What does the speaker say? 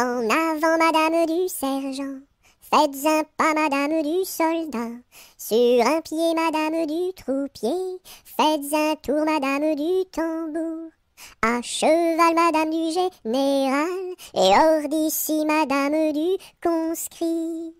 En avant, madame du sergent. Faites un pas, madame du soldat. Sur un pied, madame du troupier. Faites un tour, madame du tambour. À cheval, madame du général. Et hors d'ici, madame du conscrit.